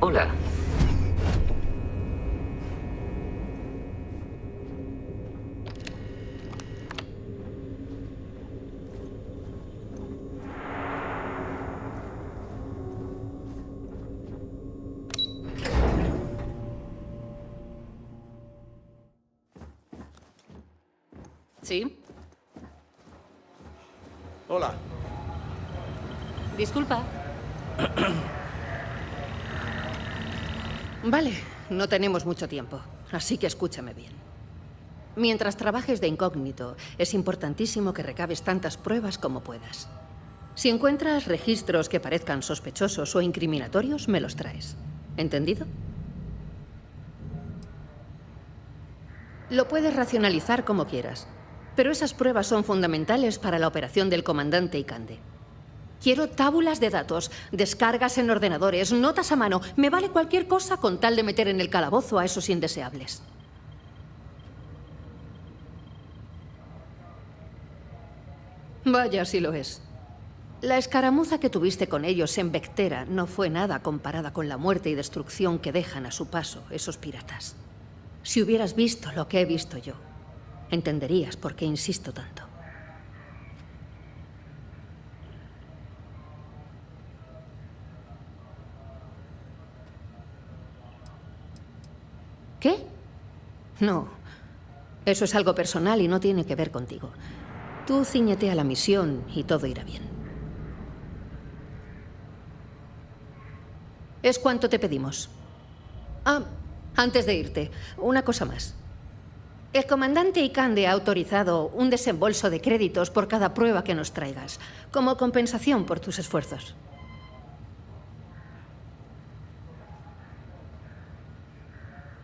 hola. ¿Sí? Hola. Disculpa. Vale, no tenemos mucho tiempo, así que escúchame bien. Mientras trabajes de incógnito, es importantísimo que recabes tantas pruebas como puedas. Si encuentras registros que parezcan sospechosos o incriminatorios, me los traes. ¿Entendido? Lo puedes racionalizar como quieras, pero esas pruebas son fundamentales para la operación del comandante Icande. Quiero tábulas de datos, descargas en ordenadores, notas a mano. Me vale cualquier cosa con tal de meter en el calabozo a esos indeseables. Vaya, si lo es. La escaramuza que tuviste con ellos en Vectera no fue nada comparada con la muerte y destrucción que dejan a su paso esos piratas. Si hubieras visto lo que he visto yo, entenderías por qué insisto tanto. ¿Qué? No. Eso es algo personal y no tiene que ver contigo. Tú ciñete a la misión y todo irá bien. ¿Es cuánto te pedimos? Ah, antes de irte, una cosa más. El comandante Icande ha autorizado un desembolso de créditos por cada prueba que nos traigas, como compensación por tus esfuerzos.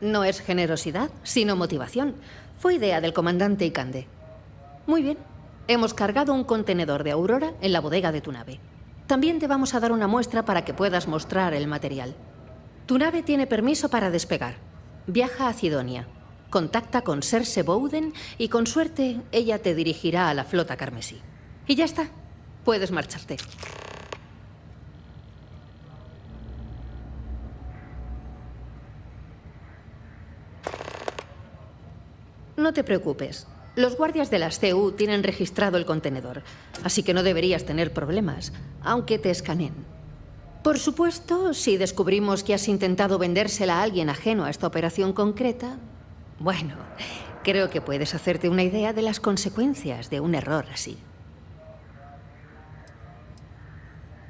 No es generosidad, sino motivación. Fue idea del comandante Icande. Muy bien. Hemos cargado un contenedor de Aurora en la bodega de tu nave. También te vamos a dar una muestra para que puedas mostrar el material. Tu nave tiene permiso para despegar. Viaja a Cidonia. Contacta con Serse Bowden y con suerte ella te dirigirá a la flota carmesí. Y ya está. Puedes marcharte. No te preocupes. Los guardias de las CU tienen registrado el contenedor, así que no deberías tener problemas, aunque te escaneen. Por supuesto, si descubrimos que has intentado vendérsela a alguien ajeno a esta operación concreta, bueno, creo que puedes hacerte una idea de las consecuencias de un error así.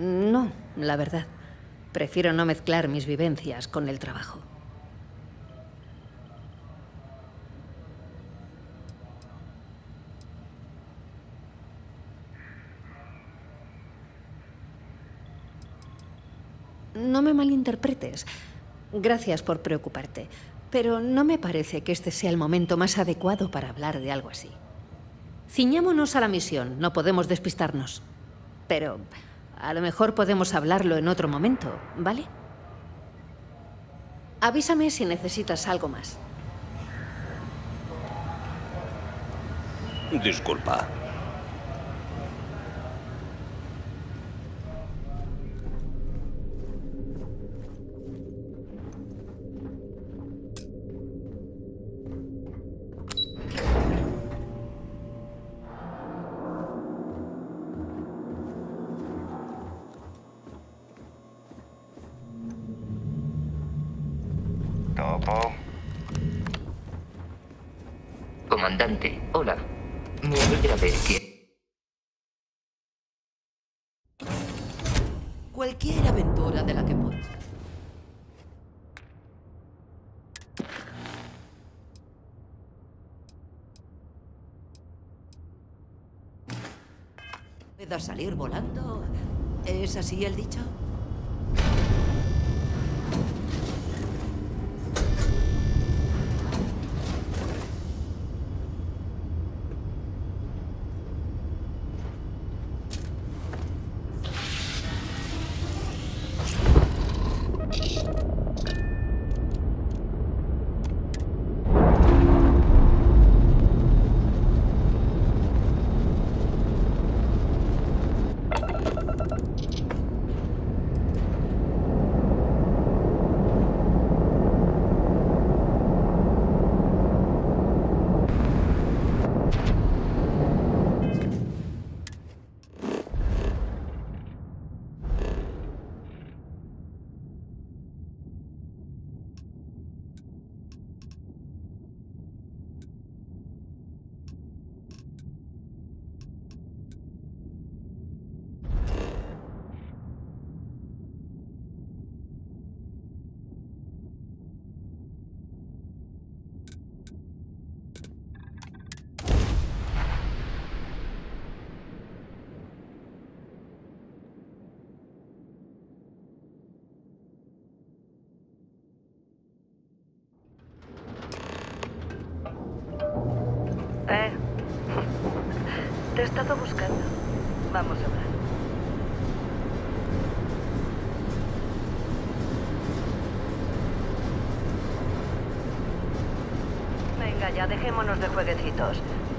No, la verdad. Prefiero no mezclar mis vivencias con el trabajo. No me malinterpretes. Gracias por preocuparte. Pero no me parece que este sea el momento más adecuado para hablar de algo así. Ciñámonos a la misión, no podemos despistarnos. Pero a lo mejor podemos hablarlo en otro momento, ¿vale? Avísame si necesitas algo más. Disculpa. Hola. Me alegra ver que... Cualquier aventura de la que. ¿Puedo salir volando? ¿Es así el dicho?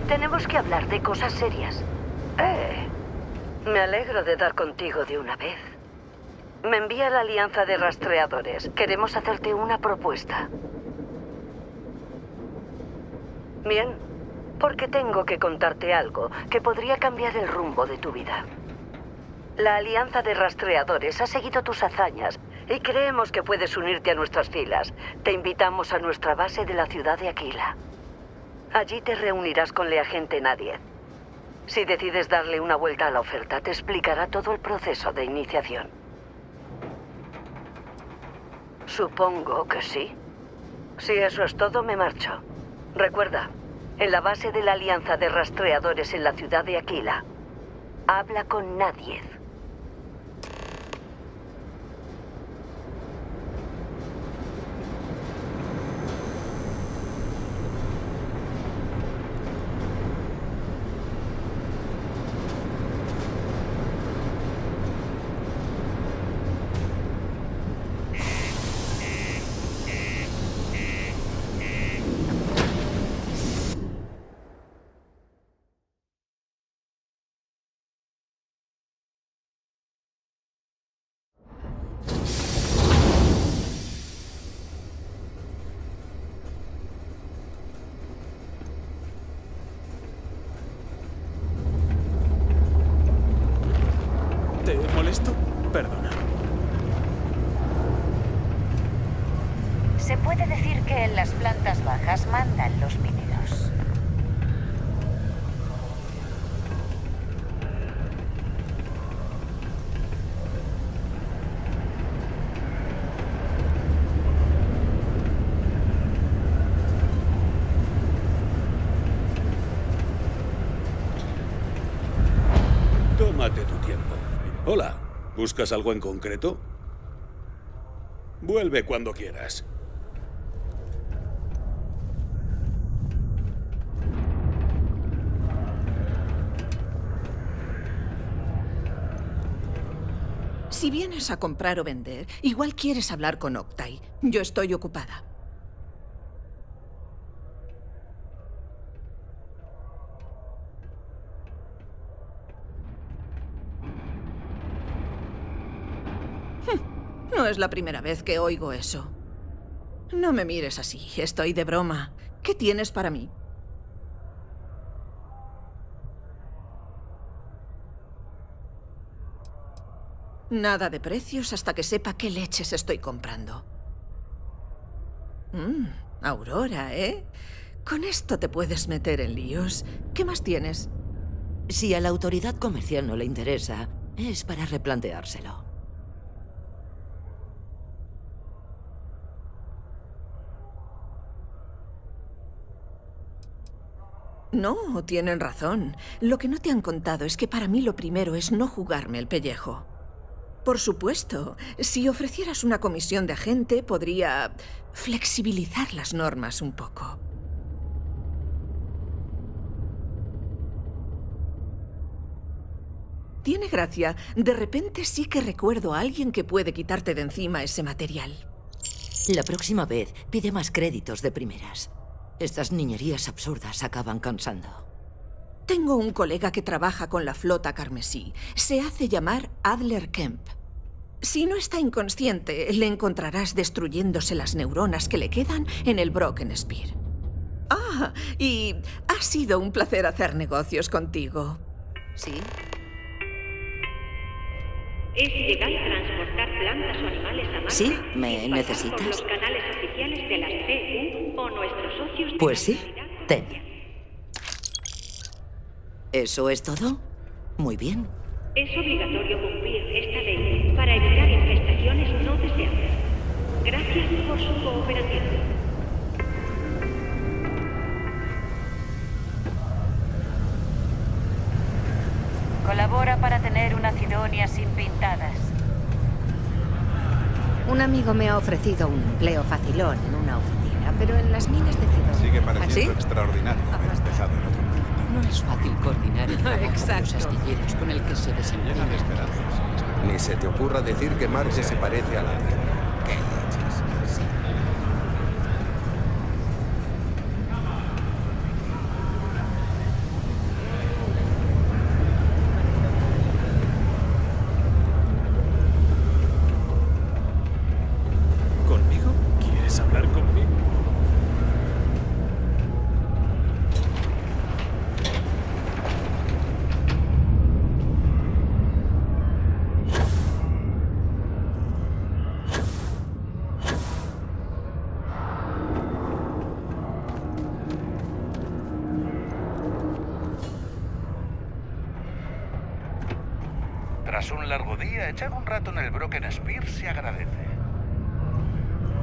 Tenemos que hablar de cosas serias. Eh, me alegro de dar contigo de una vez. Me envía la alianza de rastreadores. Queremos hacerte una propuesta. Bien, porque tengo que contarte algo que podría cambiar el rumbo de tu vida. La alianza de rastreadores ha seguido tus hazañas y creemos que puedes unirte a nuestras filas. Te invitamos a nuestra base de la ciudad de Aquila. Allí te reunirás con el agente Nadie. Si decides darle una vuelta a la oferta, te explicará todo el proceso de iniciación. Supongo que sí. Si eso es todo, me marcho. Recuerda, en la base de la Alianza de Rastreadores en la ciudad de Aquila, habla con nadie. Perdona. Se puede decir que en las plantas bajas mandan los mineros. ¿Buscas algo en concreto? Vuelve cuando quieras. Si vienes a comprar o vender, igual quieres hablar con Optai. Yo estoy ocupada. No es la primera vez que oigo eso. No me mires así, estoy de broma. ¿Qué tienes para mí? Nada de precios hasta que sepa qué leches estoy comprando. Mmm, Aurora, ¿eh? Con esto te puedes meter en líos. ¿Qué más tienes? Si a la autoridad comercial no le interesa, es para replanteárselo. No, tienen razón. Lo que no te han contado es que para mí lo primero es no jugarme el pellejo. Por supuesto, si ofrecieras una comisión de agente, podría flexibilizar las normas un poco. Tiene gracia. De repente sí que recuerdo a alguien que puede quitarte de encima ese material. La próxima vez pide más créditos de primeras. Estas niñerías absurdas acaban cansando. Tengo un colega que trabaja con la flota carmesí. Se hace llamar Adler Kemp. Si no está inconsciente, le encontrarás destruyéndose las neuronas que le quedan en el Broken Spear. Ah, y ha sido un placer hacer negocios contigo. ¿Sí? Es ilegal transportar plantas o animales a Marte Sí, ¿me necesitas? Por los canales oficiales de la CEU o nuestros socios de Pues sí, ten. ¿Eso es todo? Muy bien. Es obligatorio cumplir esta ley para evitar infestaciones no deseadas. Gracias por su cooperación. Colabora para tener una Cidonia sin pintadas. Un amigo me ha ofrecido un empleo facilón en una oficina, pero en las minas de Cidón. Sigue ¿Ah, pareciendo sí? extraordinario haber empezado en otro planeta. No es fácil coordinar el trabajo de los astilleros con el que se desempeñan. Ni se te ocurra decir que Marte se parece a la largo día, echar un rato en el Broken Spear se agradece.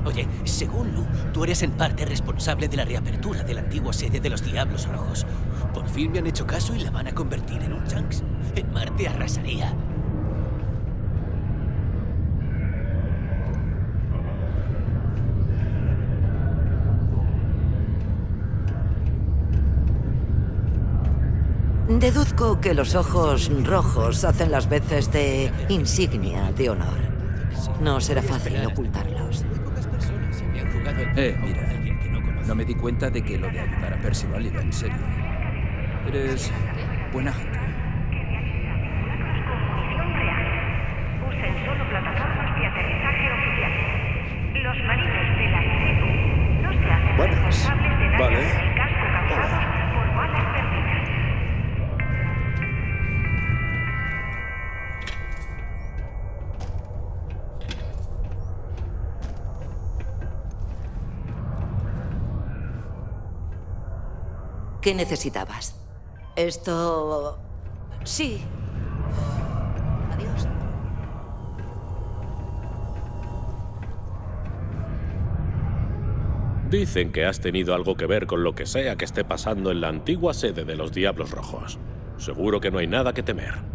Oye, según Lu, tú eres en parte responsable de la reapertura de la antigua sede de los Diablos Rojos. Por fin me han hecho caso y la van a convertir en un Shanks. En Marte arrasaría. Que los ojos rojos hacen las veces de insignia de honor. No será fácil ocultarlos. Eh, mira. No me di cuenta de que lo de ayudar a Percival iba en serio. Eres buena gente. ¿Qué necesitabas? Esto... Sí. Adiós. Dicen que has tenido algo que ver con lo que sea que esté pasando en la antigua sede de los Diablos Rojos. Seguro que no hay nada que temer.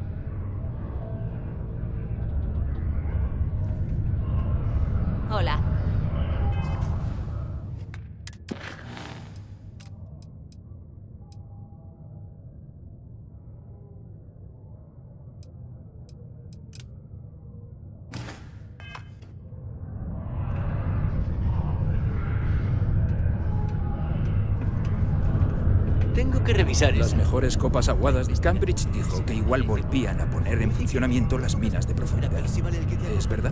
Las mejores copas aguadas de Cambridge dijo que igual volvían a poner en funcionamiento las minas de profundidad. ¿Es verdad?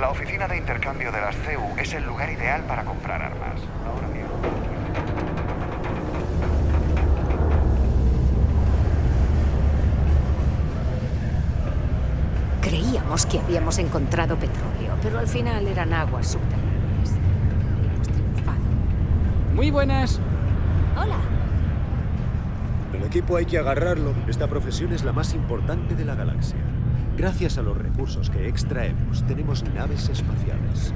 La oficina de intercambio de las CEU es el lugar ideal para comprar armas. Ahora bien. Creíamos que habíamos encontrado petróleo, pero al final eran aguas subterráneas. Hemos triunfado. Muy buenas. Hola. El equipo hay que agarrarlo. Esta profesión es la más importante de la galaxia. Gracias a los recursos que extraemos, tenemos naves espaciales.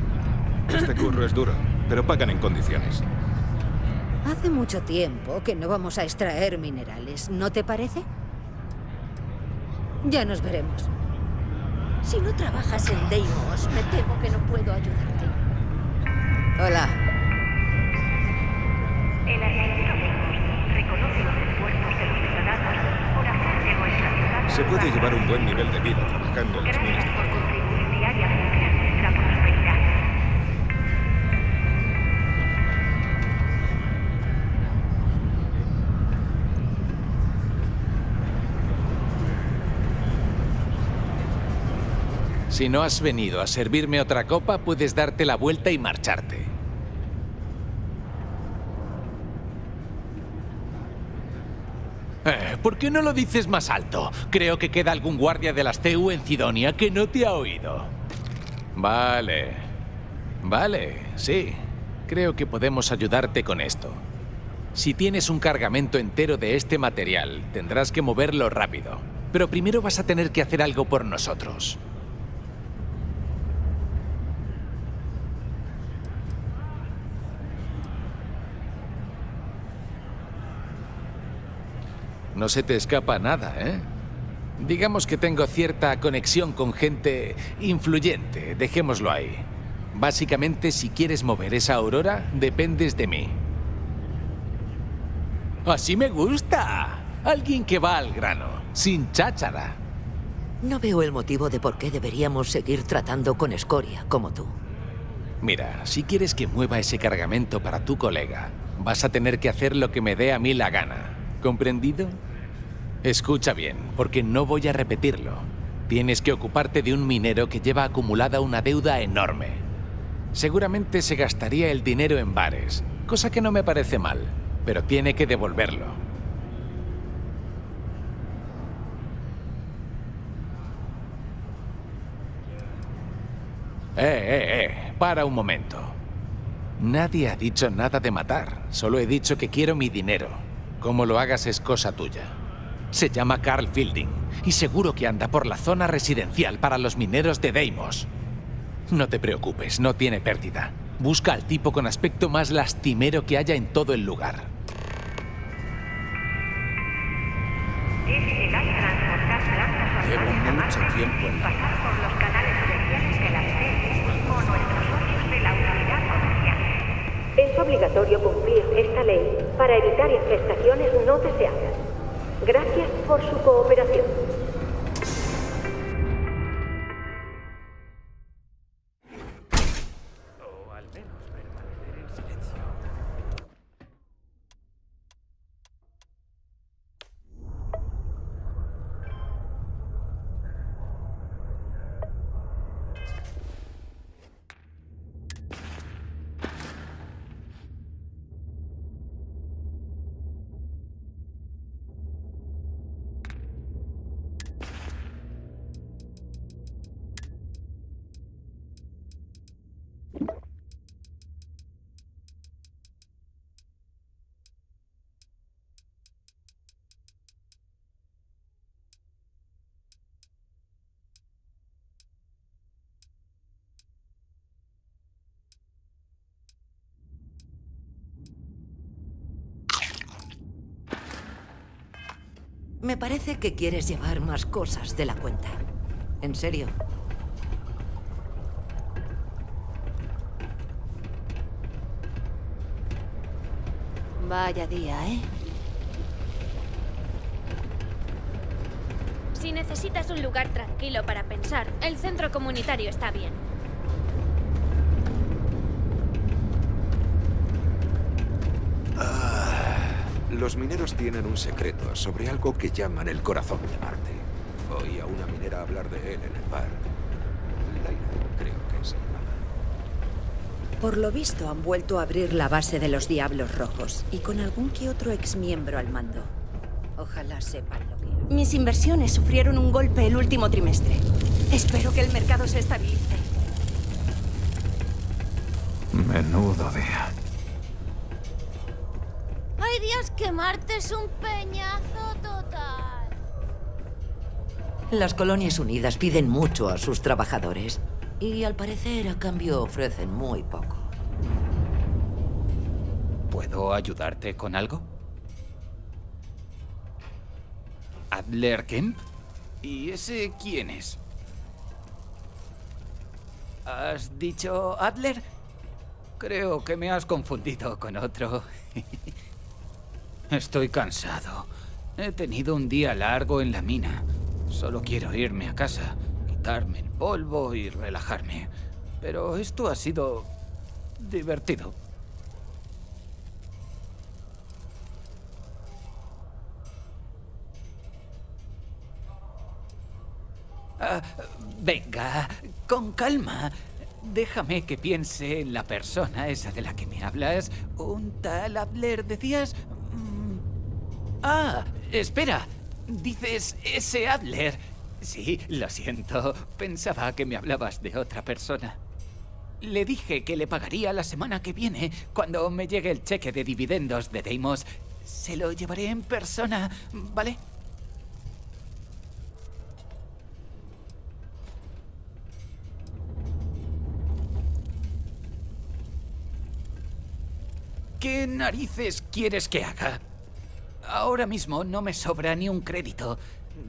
Este curro es duro, pero pagan en condiciones. Hace mucho tiempo que no vamos a extraer minerales, ¿no te parece? Ya nos veremos. Si no trabajas en Deimos, me temo que no puedo ayudarte. Hola. El Deimos reconoce los esfuerzos de los ciudadanos por hacer de nuestra ciudad Se puede llevar un buen nivel de vida trabajando en las minas. Nuestra prosperidad. Si no has venido a servirme otra copa, puedes darte la vuelta y marcharte. ¿Por qué no lo dices más alto? Creo que queda algún guardia de las TU en Cidonia que no te ha oído. Vale. Vale, sí. Creo que podemos ayudarte con esto. Si tienes un cargamento entero de este material, tendrás que moverlo rápido. Pero primero vas a tener que hacer algo por nosotros. No se te escapa nada, ¿eh? Digamos que tengo cierta conexión con gente influyente, dejémoslo ahí. Básicamente, si quieres mover esa aurora, dependes de mí. Así me gusta. Alguien que va al grano, sin cháchara. No veo el motivo de por qué deberíamos seguir tratando con escoria como tú. Mira, si quieres que mueva ese cargamento para tu colega, vas a tener que hacer lo que me dé a mí la gana. ¿Comprendido? Escucha bien, porque no voy a repetirlo. Tienes que ocuparte de un minero que lleva acumulada una deuda enorme. Seguramente se gastaría el dinero en bares, cosa que no me parece mal, pero tiene que devolverlo. Eh, eh, eh, para un momento. Nadie ha dicho nada de matar, solo he dicho que quiero mi dinero. Como lo hagas es cosa tuya. Se llama Carl Fielding y seguro que anda por la zona residencial para los mineros de Deimos. No te preocupes, no tiene pérdida. Busca al tipo con aspecto más lastimero que haya en todo el lugar. Llevo mucho tiempo en pasar por los canales oficiales de las o nuestros socios de la autoridad policial. Es obligatorio cumplir esta ley para evitar infestaciones no deseadas. Gracias por su cooperación. Me parece que quieres llevar más cosas de la cuenta. ¿En serio? Vaya día, ¿eh? Si necesitas un lugar tranquilo para pensar, el centro comunitario está bien. Los mineros tienen un secreto sobre algo que llaman el corazón de Marte. Oí a una minera hablar de él en el bar. Laila, creo que se llama. Por lo visto han vuelto a abrir la base de los Diablos Rojos y con algún que otro exmiembro al mando. Ojalá sepan lo que... Mis inversiones sufrieron un golpe el último trimestre. Espero que el mercado se estabilice. Menudo día. Hay días que Marte es un peñazo total. Las colonias unidas piden mucho a sus trabajadores y al parecer a cambio ofrecen muy poco. ¿Puedo ayudarte con algo? ¿Adler Kemp? ¿Y ese quién es? ¿Has dicho Adler? Creo que me has confundido con otro. Estoy cansado. He tenido un día largo en la mina. Solo quiero irme a casa, quitarme el polvo y relajarme. Pero esto ha sido divertido. Ah, venga, con calma. Déjame que piense en la persona esa de la que me hablas. Un tal Adler, decías. Ah, espera. Dices ese Adler. Sí, lo siento. Pensaba que me hablabas de otra persona. Le dije que le pagaría la semana que viene cuando me llegue el cheque de dividendos de Deimos. Se lo llevaré en persona, ¿vale? ¿Qué narices quieres que haga? Ahora mismo no me sobra ni un crédito.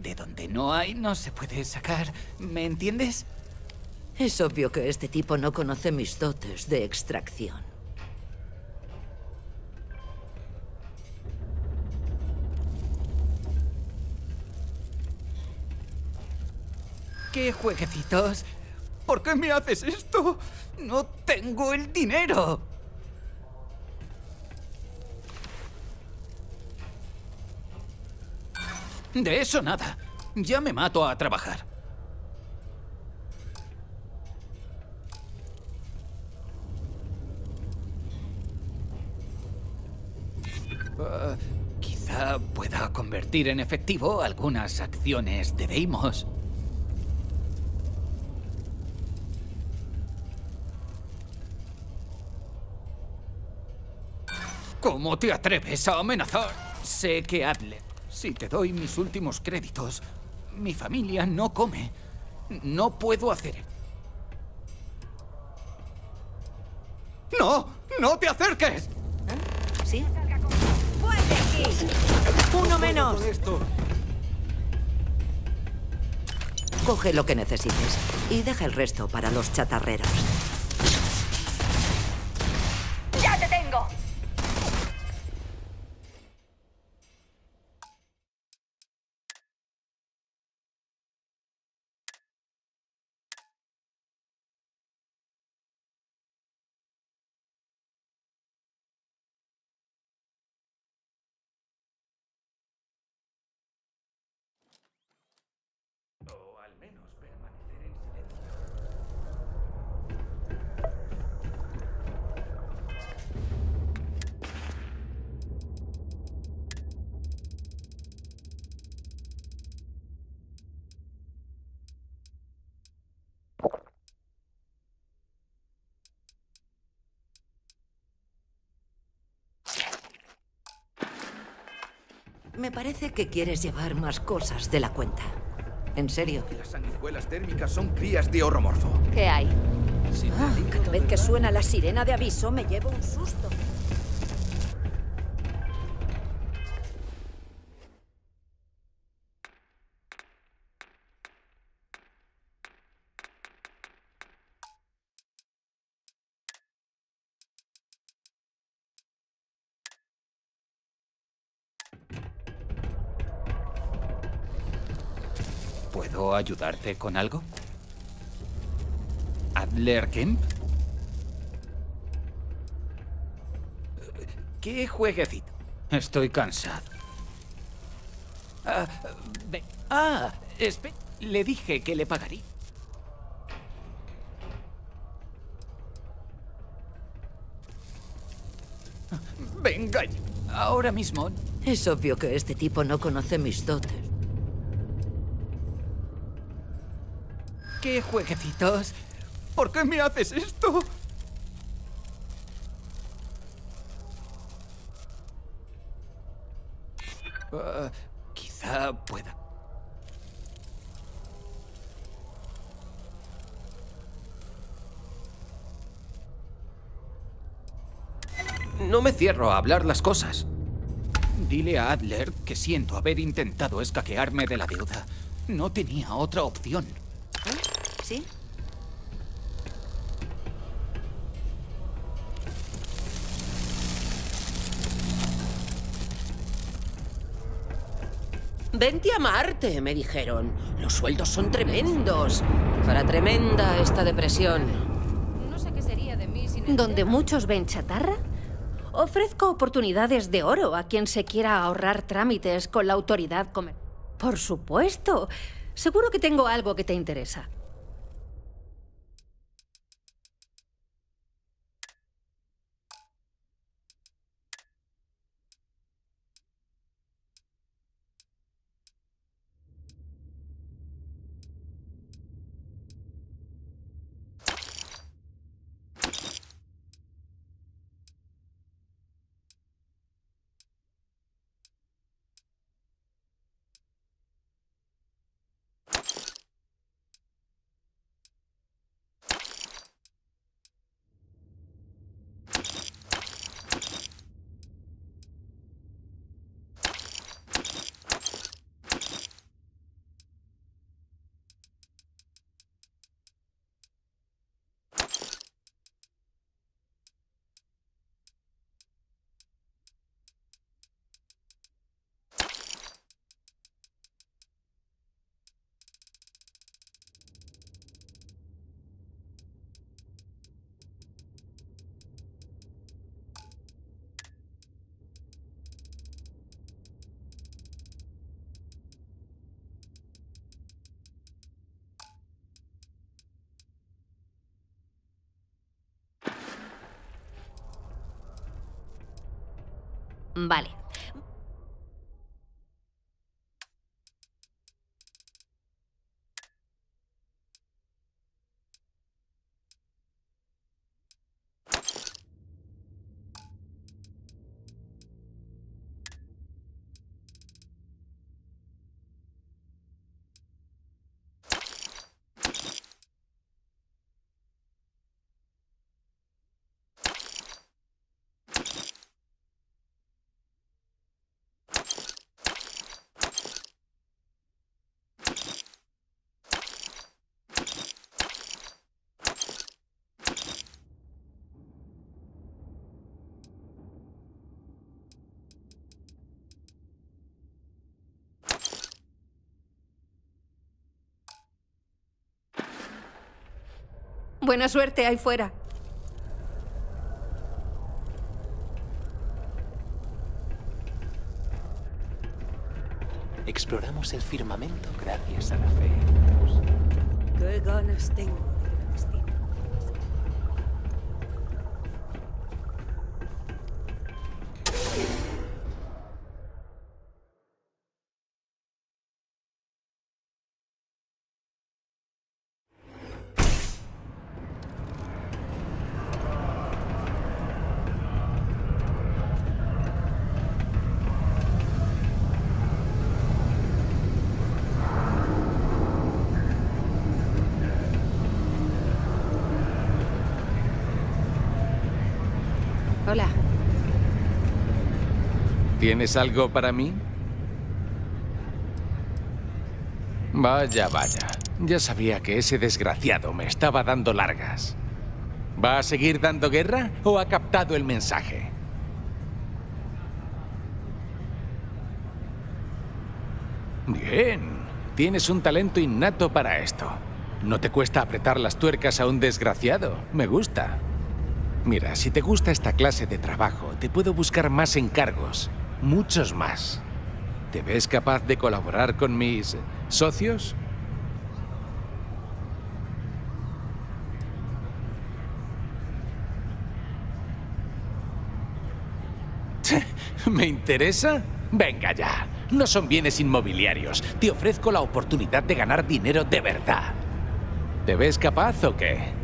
De donde no hay, no se puede sacar. ¿Me entiendes? Es obvio que este tipo no conoce mis dotes de extracción. ¿Qué jueguecitos? ¿Por qué me haces esto? No tengo el dinero. De eso nada. Ya me mato a trabajar. Uh, quizá pueda convertir en efectivo algunas acciones de Deimos. ¿Cómo te atreves a amenazar? Sé que Adler, si te doy mis últimos créditos, mi familia no come. No puedo hacer. ¡No! ¡No te acerques! ¿Sí? ¡Fuerte aquí! ¡Uno menos! Coge lo que necesites y deja el resto para los chatarreros. ¡Ya te tengo! O al menos permanecer en silencio. Me parece que quieres llevar más cosas de la cuenta. ¿En serio? Las sanguijuelas térmicas son crías de horromorfo. ¿Qué hay? Ah, cada vez que suena la sirena de aviso me llevo un susto. ¿Puedo ayudarte con algo? ¿Adler Kemp? ¿Qué jueguecito? Estoy cansado. Ah, ve- ah, espe- Le dije que le pagaría. Venga, ya. ahora mismo. Es obvio que este tipo no conoce mis dotes. ¿Qué jueguecitos? ¿Por qué me haces esto? Ah, quizá pueda. No me cierro a hablar las cosas. Dile a Adler que siento haber intentado escaquearme de la deuda. No tenía otra opción. ¿Sí? Vente a Marte, me dijeron. Los sueldos son tremendos. Para tremenda esta depresión. No sé qué sería de mí sin ¿Donde muchos ven chatarra? Ofrezco oportunidades de oro a quien se quiera ahorrar trámites con la autoridad comercial. Por supuesto. Seguro que tengo algo que te interesa. Vale. Buena suerte ahí fuera. Exploramos el firmamento gracias a la fe. Qué ganas tengo ¿Tienes algo para mí? Vaya, vaya. Ya sabía que ese desgraciado me estaba dando largas. ¿Va a seguir dando guerra o ha captado el mensaje? Bien. Tienes un talento innato para esto. No te cuesta apretar las tuercas a un desgraciado. Me gusta. Mira, si te gusta esta clase de trabajo, te puedo buscar más encargos. Muchos más. ¿Te ves capaz de colaborar con mis socios? ¿Me interesa? Venga ya. No son bienes inmobiliarios. Te ofrezco la oportunidad de ganar dinero de verdad. ¿Te ves capaz o qué?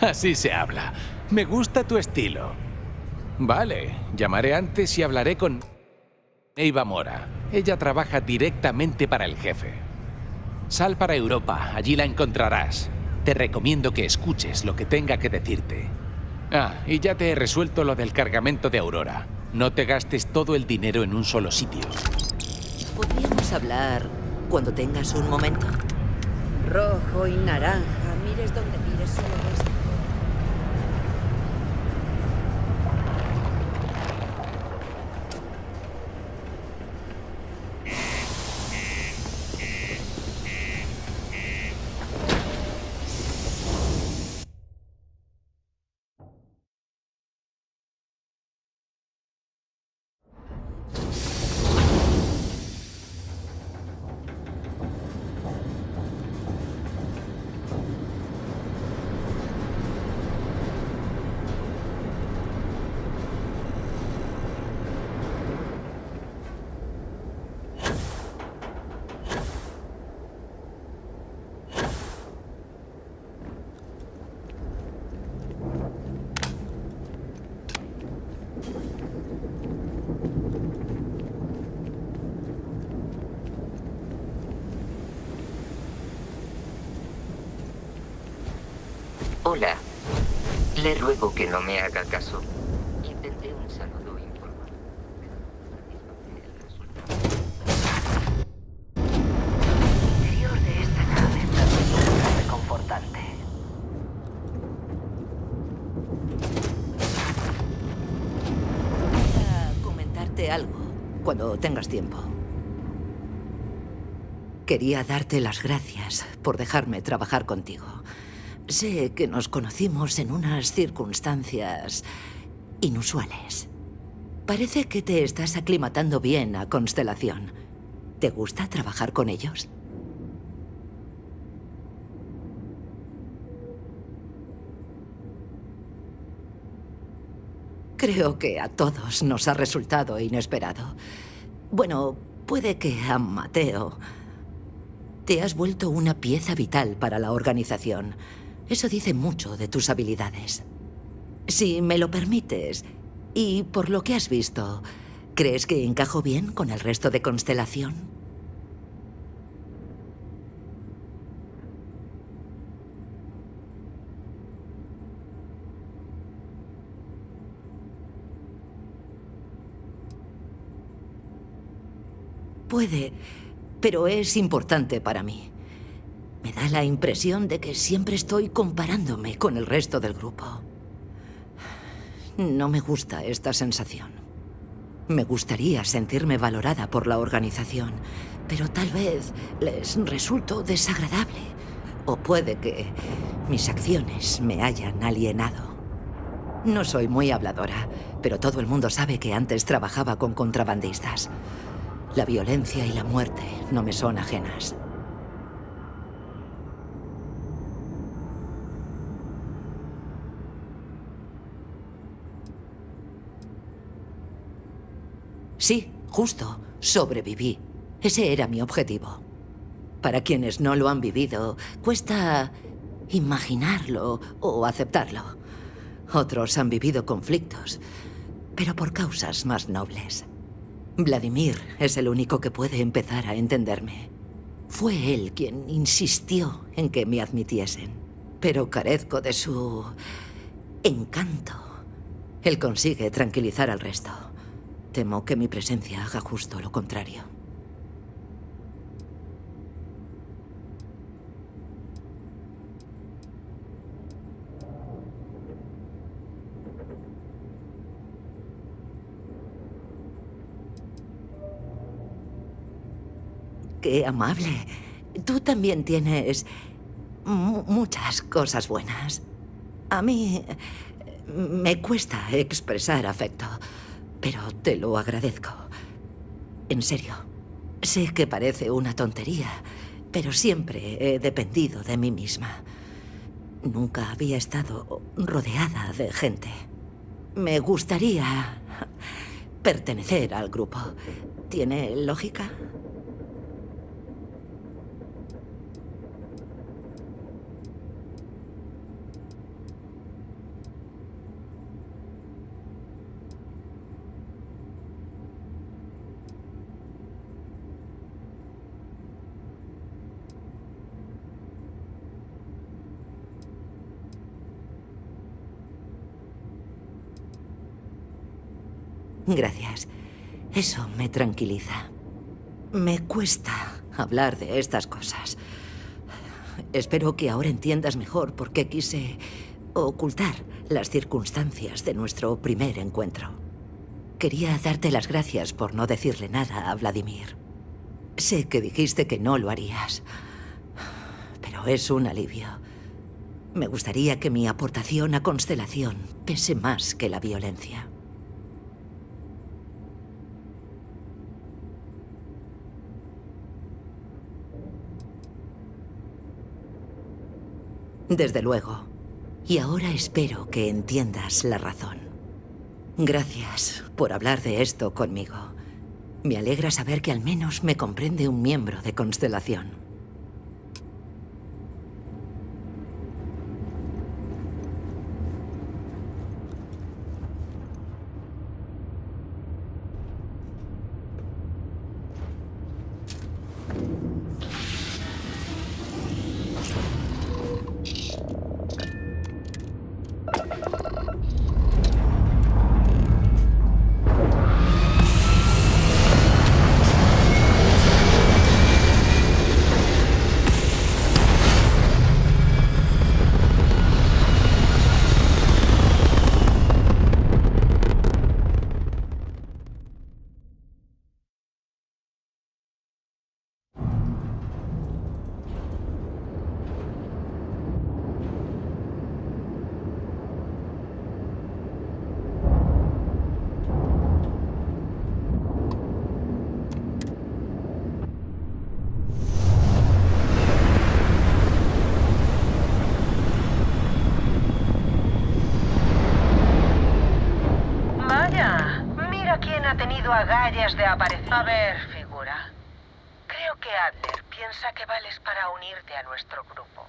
Así se habla. Me gusta tu estilo. Vale, llamaré antes y hablaré con Eva Mora. Ella trabaja directamente para el jefe. Sal para Europa, allí la encontrarás. Te recomiendo que escuches lo que tenga que decirte. Ah, y ya te he resuelto lo del cargamento de Aurora. No te gastes todo el dinero en un solo sitio. ¿Podríamos hablar cuando tengas un momento? Rojo y naranja, mires donde Hola. Le ruego que no me haga caso. Intenté un saludo informal. El interior de esta nave también es reconfortante. Quería comentarte algo cuando tengas tiempo. Quería darte las gracias por dejarme trabajar contigo. Sé que nos conocimos en unas circunstancias inusuales. Parece que te estás aclimatando bien a Constelación. ¿Te gusta trabajar con ellos? Creo que a todos nos ha resultado inesperado. Bueno, puede que a Mateo... Te has vuelto una pieza vital para la organización. Eso dice mucho de tus habilidades. Si me lo permites, y por lo que has visto, ¿crees que encajo bien con el resto de Constelación? Puede, pero es importante para mí. Me da la impresión de que siempre estoy comparándome con el resto del grupo. No me gusta esta sensación. Me gustaría sentirme valorada por la organización, pero tal vez les resulto desagradable. O puede que mis acciones me hayan alienado. No soy muy habladora, pero todo el mundo sabe que antes trabajaba con contrabandistas. La violencia y la muerte no me son ajenas. Sí, justo, sobreviví. Ese era mi objetivo. Para quienes no lo han vivido, cuesta imaginarlo o aceptarlo. Otros han vivido conflictos, pero por causas más nobles. Vladimir es el único que puede empezar a entenderme. Fue él quien insistió en que me admitiesen, pero carezco de su encanto. Él consigue tranquilizar al resto. Temo que mi presencia haga justo lo contrario. Qué amable. Tú también tienes mu- muchas cosas buenas. A mí me cuesta expresar afecto, pero te lo agradezco. En serio. Sé que parece una tontería, pero siempre he dependido de mí misma. Nunca había estado rodeada de gente. Me gustaría pertenecer al grupo. ¿Tiene lógica? Gracias. Eso me tranquiliza. Me cuesta hablar de estas cosas. Espero que ahora entiendas mejor por qué quise ocultar las circunstancias de nuestro primer encuentro. Quería darte las gracias por no decirle nada a Vladimir. Sé que dijiste que no lo harías, pero es un alivio. Me gustaría que mi aportación a Constelación pese más que la violencia. Desde luego. Y ahora espero que entiendas la razón. Gracias por hablar de esto conmigo. Me alegra saber que al menos me comprende un miembro de Constelación. Tenido agallas de aparecer. A ver, figura. Creo que Adler piensa que vales para unirte a nuestro grupo.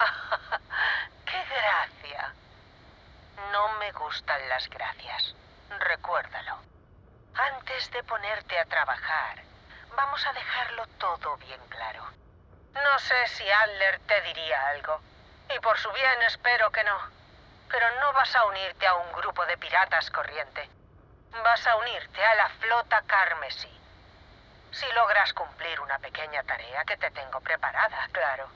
¡Qué gracia! No me gustan las gracias. Recuérdalo. Antes de ponerte a trabajar, vamos a dejarlo todo bien claro. No sé si Adler te diría algo. Y por su bien espero que no. Pero no vas a unirte a un grupo de piratas corriente. Vas a unirte a la flota carmesí. Si logras cumplir una pequeña tarea que te tengo preparada, claro.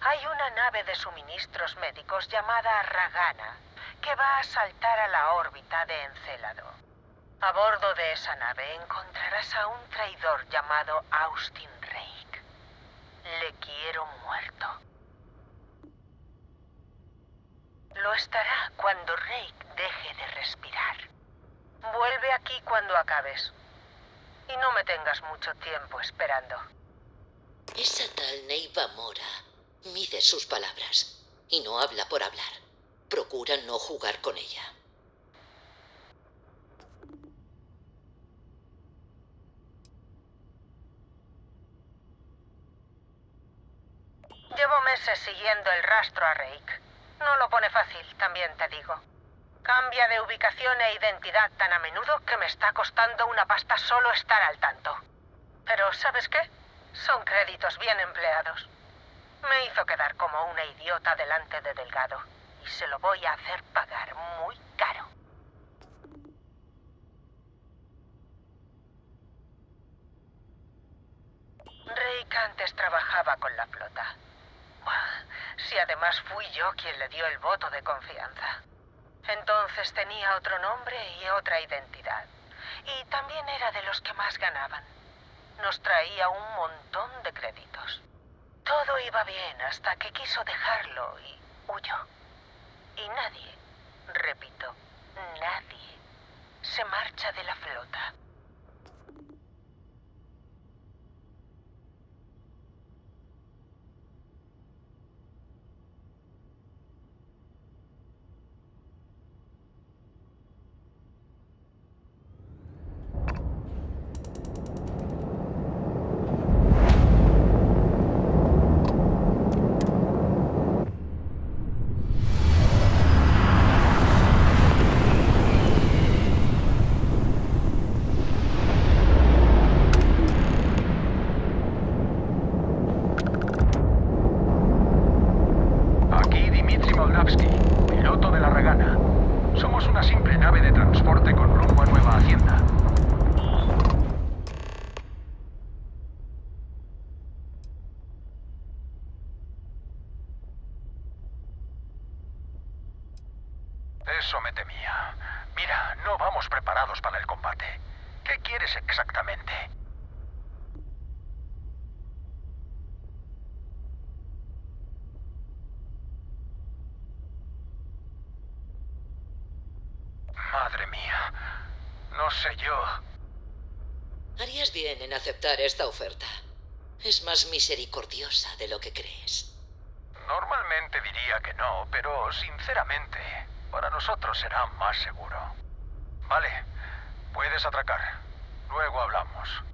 Hay una nave de suministros médicos llamada Ragana que va a saltar a la órbita de Encélado. A bordo de esa nave encontrarás a un traidor llamado Austin. Le quiero muerto. Lo estará cuando Rake deje de respirar. Vuelve aquí cuando acabes. Y no me tengas mucho tiempo esperando. Esa tal Neiva Mora mide sus palabras y no habla por hablar. Procura no jugar con ella. Llevo meses siguiendo el rastro a Rake. No lo pone fácil, también te digo. Cambia de ubicación e identidad tan a menudo que me está costando una pasta solo estar al tanto. Pero ¿sabes qué? Son créditos bien empleados. Me hizo quedar como una idiota delante de Delgado. Y se lo voy a hacer pagar muy caro. Rake antes trabajaba con la flota. Si además fui yo quien le dio el voto de confianza. Entonces tenía otro nombre y otra identidad. Y también era de los que más ganaban. Nos traía un montón de créditos. Todo iba bien hasta que quiso dejarlo y huyó. Y nadie, repito, nadie, se marcha de la flota. Aquí Dimitri Moldavsky, piloto de la Regana. Somos una simple nave de transporte con rumbo a Nueva Hacienda. Eso me temía. Mira, no vamos preparados para el combate. ¿Qué quieres exactamente? Madre mía. No sé yo. Harías bien en aceptar esta oferta. Es más misericordiosa de lo que crees. Normalmente diría que no, pero sinceramente, para nosotros será más seguro. Vale, puedes atracar. Luego hablamos.